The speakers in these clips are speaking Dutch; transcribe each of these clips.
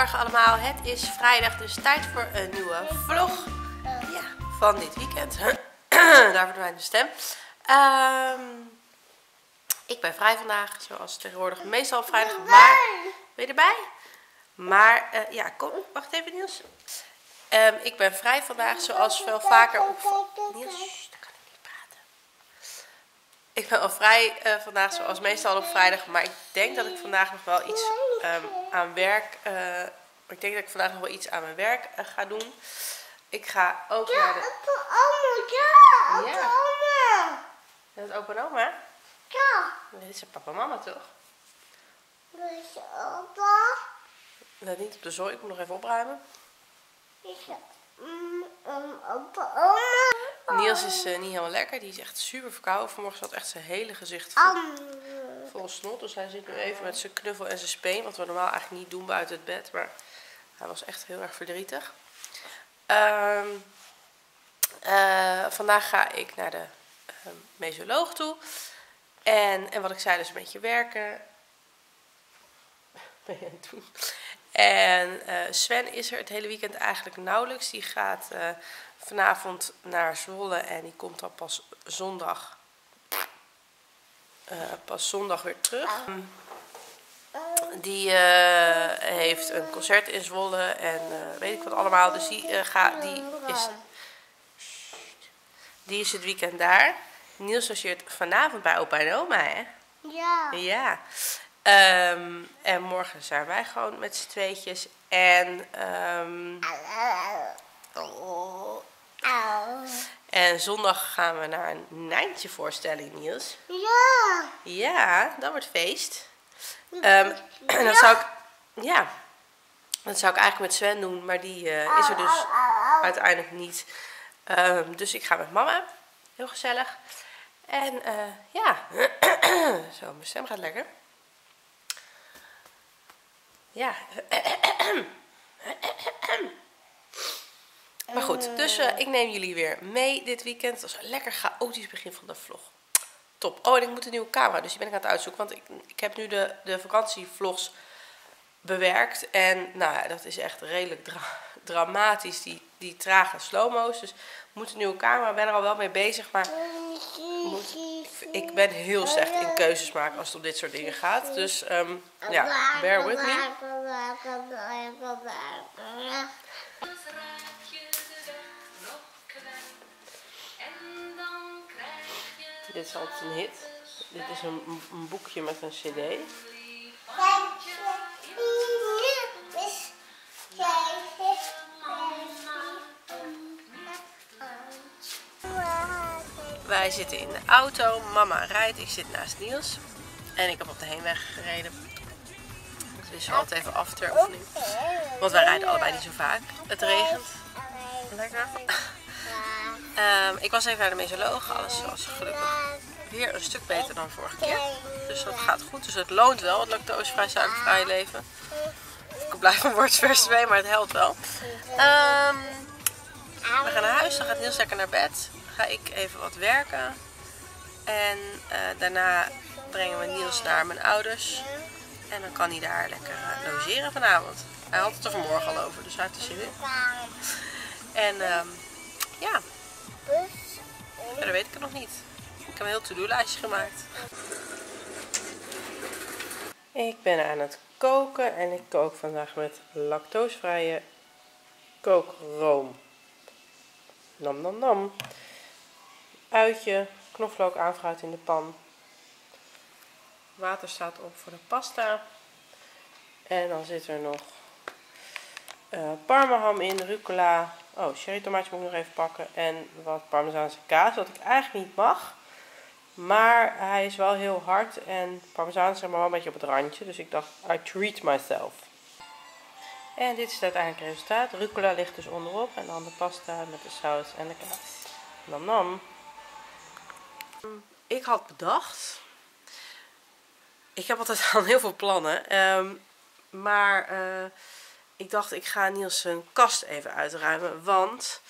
Goedemorgen allemaal, het is vrijdag, dus tijd voor een nieuwe vlog ja, van dit weekend. Daar verdwijnt de stem. Ehm, ik ben vrij vandaag, zoals tegenwoordig meestal op vrijdag. Maar, ben je erbij? Maar, eh, ja, kom, wacht even Niels. Ehm, ik ben vrij vandaag, zoals veel vaker op... Niels, shh, daar kan ik niet praten. Ik ben al vrij eh, vandaag, zoals meestal op vrijdag. Maar ik denk dat ik vandaag nog wel iets ehm, aan werk... eh, ik denk dat ik vandaag nog wel iets aan mijn werk eh, ga doen. Ik ga ook naar de... oma, ja, Ja. oma. Dat is opa en oma. Ja, Dit is papa en mama toch? dus opa. Dat niet op de zooi, ik moet nog even opruimen. Is mm, um, opa, oma. Niels is eh, niet helemaal lekker, die is echt super verkouden. Vanmorgen zat echt zijn hele gezicht vol, snot. Dus hij zit nu even met zijn knuffel en zijn speen. Wat we normaal eigenlijk niet doen buiten het bed. Maar hij was echt heel erg verdrietig. Ehm, eh, vandaag ga ik naar de uh, mesoloog toe. En, en wat ik zei, dus een beetje werken. Ben je aan het doen? En eh, Sven is er het hele weekend eigenlijk nauwelijks. Die gaat vanavond naar Zwolle en die komt dan pas zondag, eh, pas zondag weer terug. Die eh, heeft een concert in Zwolle en eh, weet ik wat allemaal. Dus die, gaat, die, is, die is het weekend daar. Niels logeert vanavond bij opa en oma, hè? Ja. Ja. Ehm, en morgen zijn wij gewoon met z'n tweetjes. En, oh. Au. en zondag gaan we naar een Nijntje voorstelling, Niels. Ja. Ja, dat wordt feest. Ehm, en dat zou ik, ja, dat zou ik eigenlijk met Sven doen, maar die eh, is er dus uiteindelijk niet. Ehm, dus ik ga met mama. Heel gezellig. En eh, ja, zo, mijn stem gaat lekker. Ja. Maar goed, dus eh, ik neem jullie weer mee dit weekend. Het was een lekker chaotisch begin van de vlog. Top. Oh, en ik moet een nieuwe camera, dus die ben ik aan het uitzoeken. Want ik, ik heb nu de, de vakantievlogs bewerkt. En nou ja, dat is echt redelijk dra- dramatisch, die, die trage slow-mo's. Dus moet een nieuwe camera, ik ben er al wel mee bezig. Maar moet, ik ben heel slecht in keuzes maken als het om dit soort dingen gaat. Dus ehm, ja, bear with me. Dit is altijd een hit. Dit is een, een boekje met een cd. Wij zitten in de auto. Mama rijdt. Ik zit naast Niels. En ik heb op de heenweg gereden. Het is altijd even af ter oefening. Want wij rijden allebei niet zo vaak. Het regent. Lekker. Ehm, ik was even naar de mesoloog. Alles was gelukkig weer een stuk beter dan vorige keer. Dus dat gaat goed. Dus het loont wel, het lactosevrij suikervrij leven. Ik blijf van wordsvers 2, maar het helpt wel. Ehm, we gaan naar huis, dan gaat Niels lekker naar bed. Ga ik even wat werken. En eh, daarna brengen we Niels naar mijn ouders. En dan kan hij daar lekker eh, logeren vanavond. Hij had het er vanmorgen al over, dus hij heeft er zin in. En ehm, ja, verder weet ik nog niet. Ik heb een heel to-do-lijstje gemaakt. Ik ben aan het koken en ik kook vandaag met lactosevrije kookroom. Nam nam nam. Uitje, knoflook aanvruit in de pan. Water staat op voor de pasta. En dan zit er nog eh parmaham in, rucola. Oh, cherry tomaatje moet ik nog even pakken. En wat parmezaanse kaas, wat ik eigenlijk niet mag. Maar hij is wel heel hard en parmezaan is maar wel een beetje op het randje. Dus ik dacht, I treat myself. En dit is het uiteindelijke resultaat. Rucola ligt dus onderop. En dan de pasta met de saus en de kaas. Nam nam. Ik had bedacht. Ik heb altijd al heel veel plannen. ehm, maar eh, ik dacht, ik ga Niels zijn kast even uitruimen. Want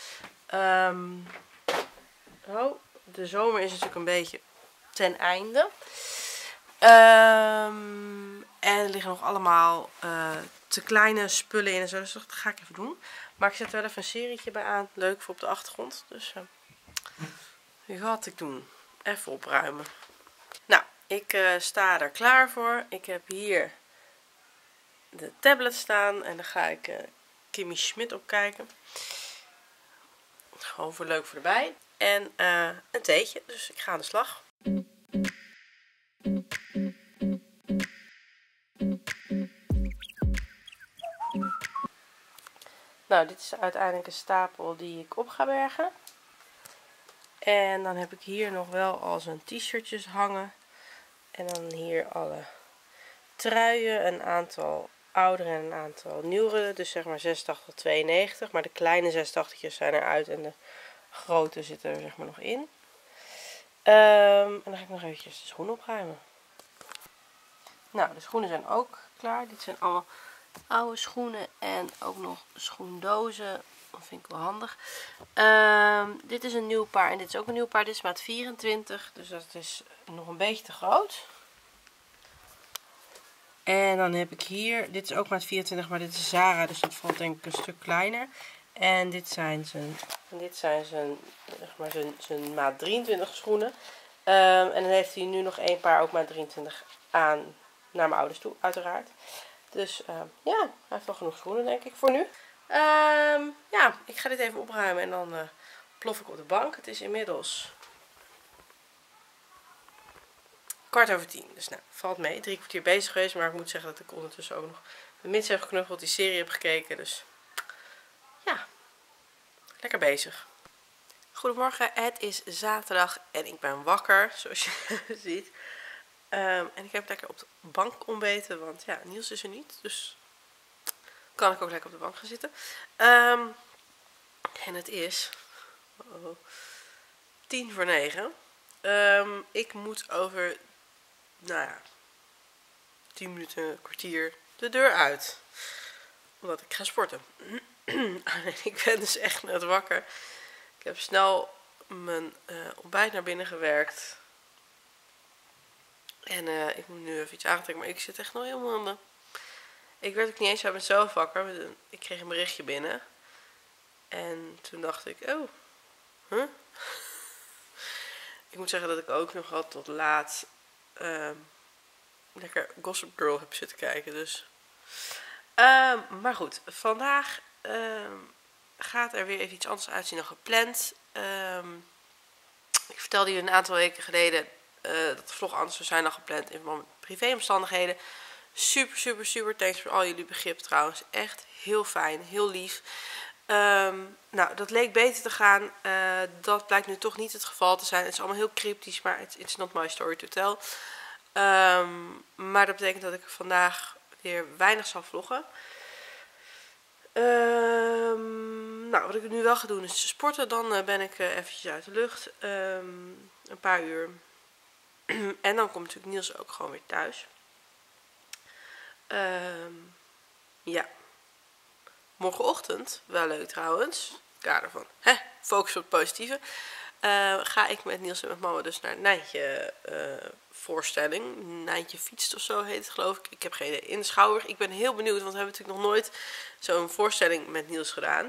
ehm, oh, de zomer is natuurlijk een beetje ten einde. Ehm, en er liggen nog allemaal eh, te kleine spullen in en zo. Dus dat ga ik even doen. Maar ik zet wel even een serietje bij aan. Leuk voor op de achtergrond. Dus uh, die ga ik doen. Even opruimen. Nou, ik uh, sta er klaar voor. Ik heb hier de tablet staan. En dan ga ik uh, Kimmy Schmidt opkijken. Gewoon voor leuk voor erbij. En een theetje. Dus ik ga aan de slag. Nou, dit is uiteindelijk een stapel die ik op ga bergen. En dan heb ik hier nog wel al zo'n t-shirtjes hangen. En dan hier alle truien, een aantal oudere en een aantal nieuwere. Dus zeg maar 86 92. Maar de kleine 86 zijn eruit en de grote zitten er zeg maar nog in. Um, en dan ga ik nog eventjes de schoenen opruimen. Nou, de schoenen zijn ook klaar. Dit zijn allemaal oude schoenen en ook nog schoendozen. Dat vind ik wel handig. Um, dit is een nieuw paar en dit is ook een nieuw paar. Dit is maat 24, dus dat is nog een beetje te groot. En dan heb ik hier, dit is ook maat 24, maar dit is Zara, dus dat valt denk ik een stuk kleiner. En dit zijn zijn, dit zijn zijn, zeg maar zijn, zijn maat 23 schoenen. Um, en dan heeft hij nu nog één paar ook maat 23 aan naar mijn ouders toe, uiteraard. Dus uh, ja, hij heeft wel genoeg schoenen denk ik voor nu. Um, ja, ik ga dit even opruimen en dan uh, plof ik op de bank. Het is inmiddels kwart over tien. Dus nou, valt mee. Drie kwartier bezig geweest, maar ik moet zeggen dat ik ondertussen ook nog met Mits heb geknuffeld, die serie heb gekeken. Dus ja, lekker bezig. Goedemorgen, het is zaterdag en ik ben wakker, zoals je ziet. Um, en ik heb lekker op de bank ontbeten, want ja, Niels is er niet. Dus kan ik ook lekker op de bank gaan zitten. Um, en het is oh, tien voor negen. Um, ik moet over, nou ja, tien minuten, een kwartier de deur uit. Omdat ik ga sporten. ik ben dus echt net wakker. Ik heb snel mijn uh, ontbijt naar binnen gewerkt. En uh, ik moet nu even iets aantrekken, maar ik zit echt nog helemaal aan de... Ik werd ook niet eens uit mezelf wakker. Ik kreeg een berichtje binnen. En toen dacht ik, oh, huh? ik moet zeggen dat ik ook nog wat tot laat uh, lekker Gossip Girl heb zitten kijken. Dus. Uh, maar goed, vandaag ehm, gaat er weer even iets anders uitzien dan gepland. Ehm, ik vertelde je een aantal weken geleden uh, dat de vlog anders zou zijn dan gepland in mijn privéomstandigheden. Super, super, super thanks voor al jullie begrip trouwens. Echt heel fijn, heel lief. Um, nou, dat leek beter te gaan. Uh, dat blijkt nu toch niet het geval te zijn. Het is allemaal heel cryptisch, maar it's, it's not my story to tell. Um, maar dat betekent dat ik vandaag weer weinig zal vloggen. Um, nou, wat ik nu wel ga doen is sporten. Dan uh, ben ik uh, eventjes uit de lucht. een paar uur en dan komt natuurlijk Niels ook gewoon weer thuis. Ja. Morgenochtend, wel leuk trouwens. Kader van, hè, focus op het positieve. Uh, ga ik met Niels en met mama dus naar Nijntje uh, voorstelling. Nijntje fietst of zo heet het geloof ik. Ik heb geen idee. Ik ben heel benieuwd, want we hebben natuurlijk nog nooit zo'n voorstelling met Niels gedaan.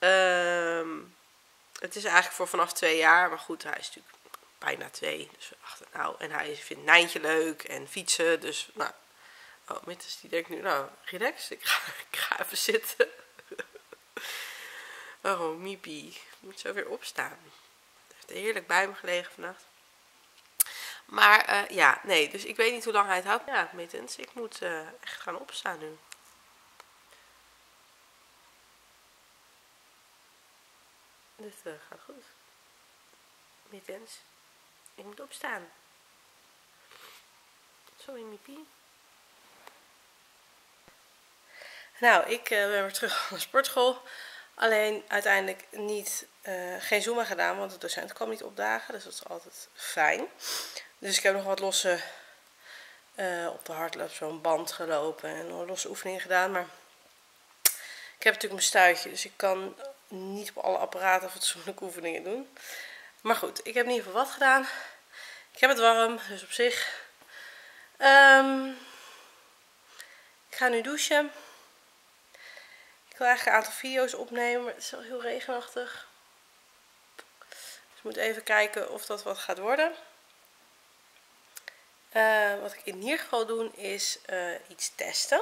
Uh, het is eigenlijk voor vanaf twee jaar. Maar goed, hij is natuurlijk bijna twee. Dus dachten, nou, en hij vindt Nijntje leuk en fietsen. Dus, nou, oh, Mittens die denkt nu, nou, relax, ik ga, ik ga even zitten. Oh, Miepie, moet zo weer opstaan. Hij heeft heerlijk bij me gelegen vannacht. Maar uh, ja, nee, dus ik weet niet hoe lang hij het houdt. Ja, Mittens, ik moet uh, echt gaan opstaan nu. Dit uh, gaat goed. Mittens. Ik moet opstaan. Sorry, Miepie. Nou, ik ben weer terug van de sportschool. Alleen uiteindelijk niet, uh, geen Zumba gedaan, want de docent kwam niet opdagen. Dus dat is altijd fijn. Dus ik heb nog wat losse, uh, op de hardloop zo'n band gelopen en losse oefeningen gedaan. Maar ik heb natuurlijk mijn stuitje, dus ik kan niet op alle apparaten fatsoenlijke oefeningen doen. Maar goed, ik heb in ieder geval wat gedaan. Ik heb het warm, dus op zich. Um, ik ga nu douchen. Ik wil eigenlijk een aantal video's opnemen, maar het is wel heel regenachtig. Dus ik moet even kijken of dat wat gaat worden. Eh, wat ik in ieder geval doe is eh, iets testen.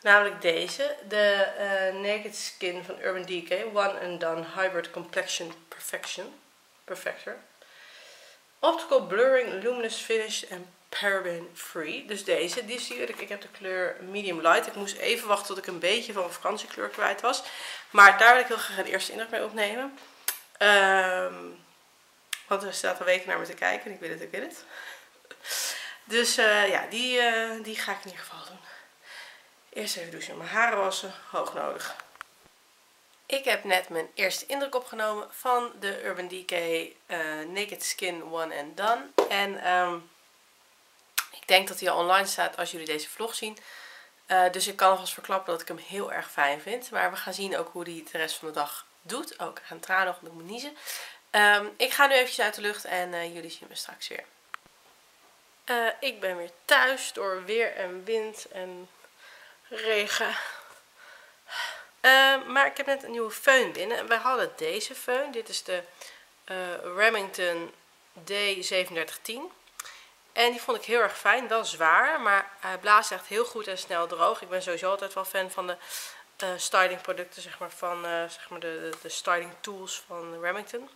Namelijk deze. De eh, Naked Skin van Urban Decay. One and Done Hybrid Complexion Perfection. Perfector. Optical Blurring Luminous Finish en paraben free. Dus deze, die zie ik. Ik heb de kleur medium light. Ik moest even wachten tot ik een beetje van vakantiekleur kwijt was. Maar daar wil ik heel graag een eerste indruk mee opnemen. Ehm, want er staat al weken naar me te kijken en ik wil het, ik wil het. Dus uh, ja, die, uh, die ga ik in ieder geval doen. Eerst even douchen, mijn haren wassen, hoog nodig. Ik heb net mijn eerste indruk opgenomen van de Urban Decay uh, Naked Skin One and Done. En um, ik denk dat hij al online staat als jullie deze vlog zien. Uh, dus ik kan alvast verklappen dat ik hem heel erg fijn vind. Maar we gaan zien ook hoe hij de rest van de dag doet. Ook aan tranen nog, ik moet niezen. Um, ik ga nu eventjes uit de lucht en uh, jullie zien me straks weer. Uh, ik ben weer thuis door weer en wind en regen. Uh, maar ik heb net een nieuwe föhn binnen. We hadden deze föhn. Dit is de Remington D3710. En die vond ik heel erg fijn. Wel zwaar, maar hij blaast echt heel goed en snel droog. Ik ben sowieso altijd wel fan van de uh, styling producten, zeg maar, van zeg maar de, de, styling tools van Remington.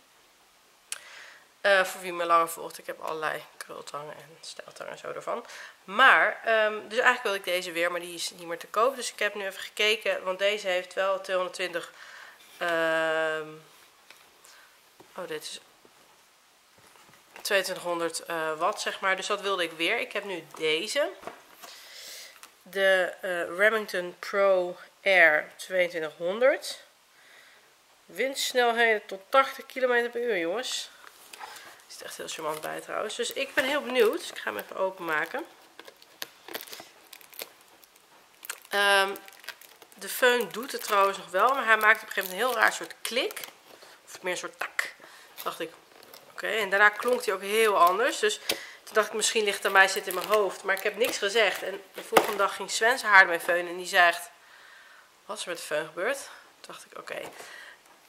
Uh, voor wie me langer volgt, ik heb allerlei krultangen en steltangen en zo ervan. Maar, um, dus eigenlijk wil ik deze weer, maar die is niet meer te koop. Dus ik heb nu even gekeken, want deze heeft wel 220... Um, oh, dit is 2200 uh, watt, zeg maar. Dus dat wilde ik weer. Ik heb nu deze. De uh, Remington Pro Air 2200. Windsnelheden tot 80 km per uur, jongens ziet echt heel charmant bij trouwens. Dus ik ben heel benieuwd. Ik ga hem even openmaken. Um, de föhn doet het trouwens nog wel. Maar hij maakt op een gegeven moment een heel raar soort klik. Of meer een soort tak. Dacht ik, En daarna klonk hij ook heel anders. Dus toen dacht ik, misschien ligt aan mij zit in mijn hoofd. Maar ik heb niks gezegd. En de volgende dag ging Sven zijn haar ermee feunen. En die echt, wat is er met de föhn gebeurd? Toen dacht ik, oké.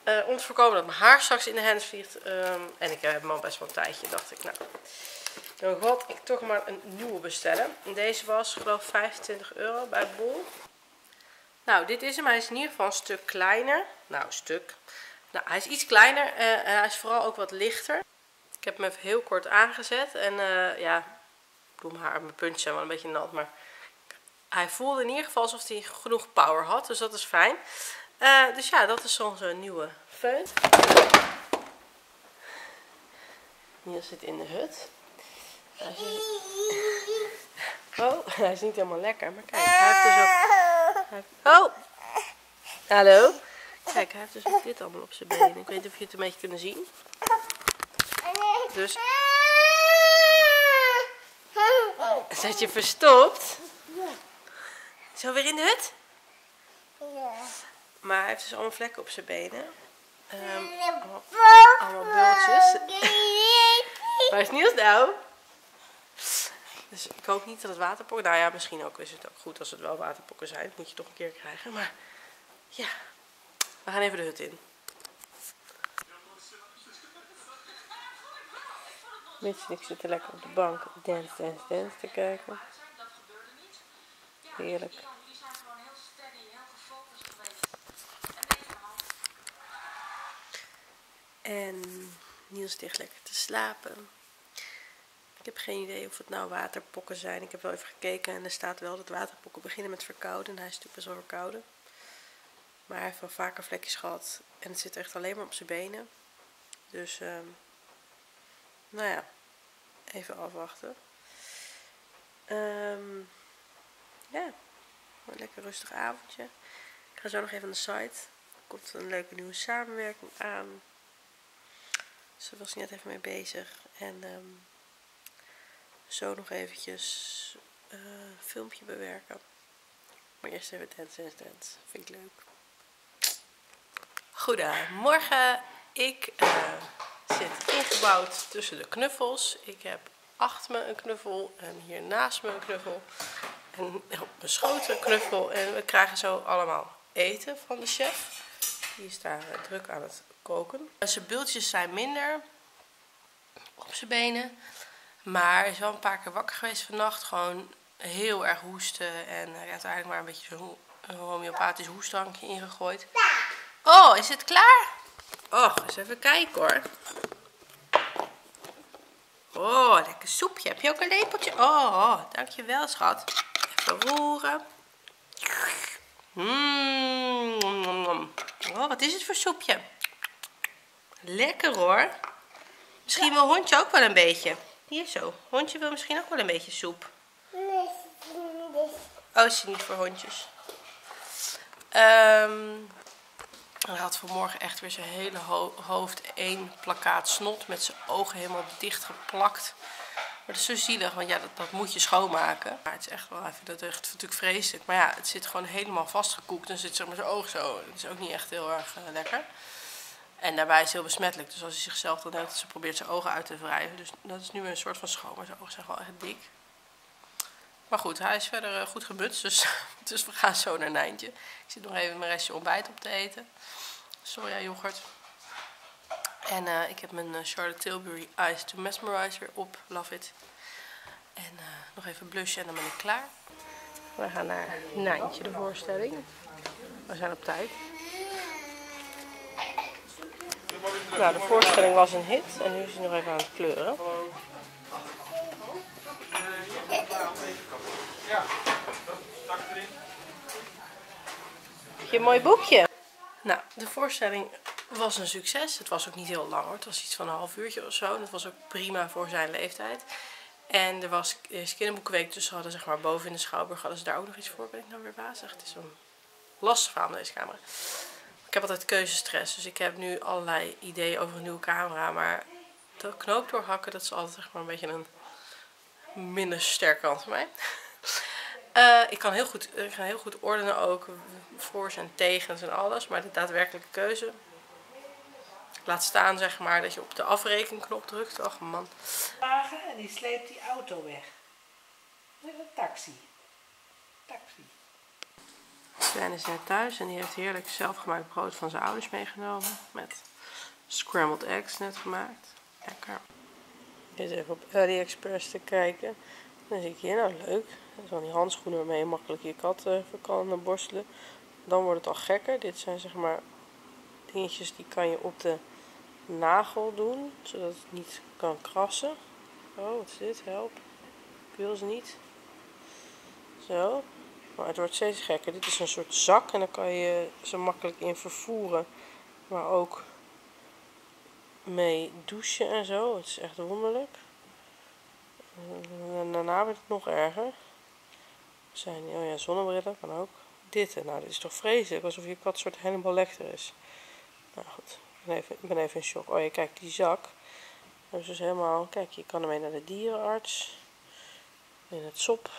Uh, om te voorkomen dat mijn haar straks in de hens vliegt. Um, en ik heb hem al best wel een tijdje. Dacht ik, nou, dan ga ik toch maar een nieuwe bestellen. En deze was geloof 25 euro bij Bol. Nou, dit is hem. Hij is in ieder geval een stuk kleiner. Nou, een stuk. Nou, hij is iets kleiner. En hij is vooral ook wat lichter. Ik heb hem even heel kort aangezet. En uh, ja, ik doe mijn haar, mijn puntjes zijn wel een beetje nat. Maar hij voelde in ieder geval alsof hij genoeg power had. Dus dat is fijn. Uh, dus ja, dat is onze nieuwe föhn. Niels zit in de hut. Hij. Oh, hij is niet helemaal lekker. Maar kijk, hij heeft dus ook... Oh! Hallo? Kijk, hij heeft dus ook dit allemaal op zijn benen. Ik weet niet of jullie het een beetje kunnen zien. Dus... Zet je verstopt? Zo weer in de hut? Ja. Maar hij heeft dus allemaal vlekken op zijn benen. Allemaal, allemaal bultjes. Waar is Niels nou? Dus ik hoop niet dat het waterpokken... Nou ja, misschien ook is het ook goed als het wel waterpokken zijn. Dat moet je toch een keer krijgen. Maar ja, we gaan even de hut in. Mitch en zitten lekker op de bank dance, dance, dance te kijken. Heerlijk. En Niels ligt lekker te slapen. Ik heb geen idee of het nou waterpokken zijn. Ik heb wel even gekeken en er staat wel dat waterpokken beginnen met verkouden. En hij is natuurlijk best wel verkouden. Maar hij heeft wel vaker vlekjes gehad. En het zit echt alleen maar op zijn benen. Dus, um, nou ja, even afwachten. Um, ja, een lekker rustig avondje. Ik ga zo nog even aan de site. Er komt een leuke nieuwe samenwerking aan. Daar was net even mee bezig. En um, zo nog eventjes uh, filmpje bewerken. Maar eerst even Dance Dance Dance. Vind ik leuk. Goedemorgen. Ik uh, zit ingebouwd tussen de knuffels. Ik heb achter me een knuffel en hier naast me een knuffel. En op mijn schoot een knuffel. En we krijgen zo allemaal eten van de chef. Die is daar druk aan het koken. Zijn bultjes zijn minder op zijn benen. Maar hij is wel een paar keer wakker geweest vannacht. Gewoon heel erg hoesten. En hij heeft uiteindelijk maar een beetje zo'n een homeopathisch hoestdrankje ingegooid. Oh, is het klaar? Oh, eens even kijken hoor. Oh, lekker soepje. Heb je ook een lepeltje? Oh, dankjewel schat. Even roeren. Mmm. Oh, wat is het voor soepje? Lekker hoor. Misschien wil hondje ook wel een beetje. Hier zo. Hondje wil misschien ook wel een beetje soep. Oh, is die niet voor hondjes. Ehm hij had vanmorgen echt weer zijn hele ho hoofd één plakkaat snot met zijn ogen helemaal dicht geplakt. Maar dat is zo zielig, want ja, dat, dat moet je schoonmaken. Maar het is echt wel, vind dat echt natuurlijk vreselijk. Maar ja, het zit gewoon helemaal vastgekoekt en zit zeg maar zijn oog zo. Het is ook niet echt heel erg uh, lekker. En daarbij is het heel besmettelijk. Dus als hij zichzelf dan heeft, ze probeert zijn ogen uit te wrijven. Dus dat is nu een soort van schoon. Maar zijn ogen zijn wel echt dik. Maar goed, hij is verder uh, goed gemutst. Dus, dus we gaan zo naar Nijntje. Ik zit nog even mijn restje ontbijt op te eten. Soja yoghurt. En uh, ik heb mijn uh, Charlotte Tilbury Ice to Mesmerize weer op. Love it. En nog even blushen en dan ben ik klaar. We gaan naar Nijntje, de voorstelling. We zijn op tijd. Nou, de voorstelling was een hit. En nu is hij nog even aan het kleuren. Ja, tak erin. Je een mooi boekje? Nou, de voorstelling was een succes. Het was ook niet heel lang hoor. Het was iets van een half uurtje of zo. Dat was ook prima voor zijn leeftijd. En er was kinderboekenweek, dus ze hadden zeg maar boven in de Schouwburg hadden ze daar ook nog iets voor. Ben ik nou weer bazig? Het is een lastig met deze camera. Ik heb altijd keuzestress, dus ik heb nu allerlei ideeën over een nieuwe camera. Maar de knoop doorhakken, dat is altijd zeg maar een beetje een minder sterke kant van mij. Uh, ik, kan heel goed, ik kan heel goed ordenen ook, voor's en tegens en alles. Maar de daadwerkelijke keuze, laat staan zeg maar dat je op de afrekenknop drukt. Och man. Wagen en die sleept die auto weg. Met een taxi. Taxi. Sven is net thuis en die heeft heerlijk zelfgemaakt brood van zijn ouders meegenomen. Met scrambled eggs net gemaakt. Lekker. Eens even op AliExpress te kijken. Dan ik hier, nou leuk. Zo'n die handschoenen waarmee je makkelijk je kat uh, kan borstelen. Dan wordt het al gekker. Dit zijn zeg maar dingetjes die kan je op de nagel doen. Zodat het niet kan krassen. Oh, wat is dit? Help. Ik wil ze niet. Zo. Maar het wordt steeds gekker. Dit is een soort zak en dan kan je ze makkelijk in vervoeren. Maar ook mee douchen en zo. Het is echt wonderlijk. Daarna wordt het nog erger. Zijn, oh ja, zonnebrillen kan ook. Dit, nou dit is toch vreselijk, alsof je kat soort helemaal lechter is. Nou goed, ik ben even, ben even in shock. Oh je kijkt die zak. Dat is dus helemaal, kijk je kan ermee naar de dierenarts. In het sop.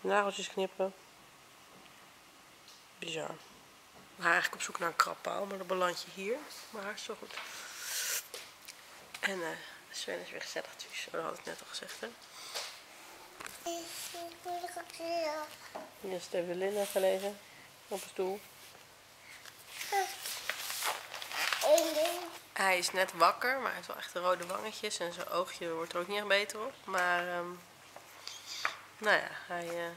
Nageltjes knippen. Bizar. We gaan eigenlijk op zoek naar een krabpaal, maar dan beland je hier. Maar zo goed. En uh, Sven is weer gezellig thuis. Dat had ik net al gezegd, hè. Hier de Belinda gelegen. Op een stoel. Hij is net wakker, maar hij heeft wel echt rode wangetjes. En zijn oogje wordt er ook niet echt beter op. Maar, um, nou ja, hij uh,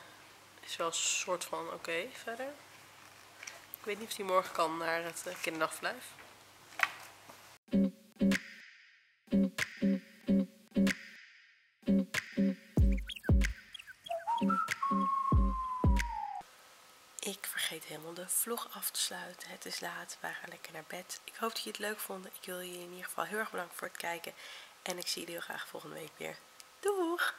is wel een soort van oké verder. Ik weet niet of hij morgen kan naar het uh, kinderdagverblijf. Vlog af te sluiten. Het is laat, we gaan lekker naar bed. Ik hoop dat je het leuk vond. Ik wil je in ieder geval heel erg bedanken voor het kijken. En ik zie jullie heel graag volgende week weer. Doeg!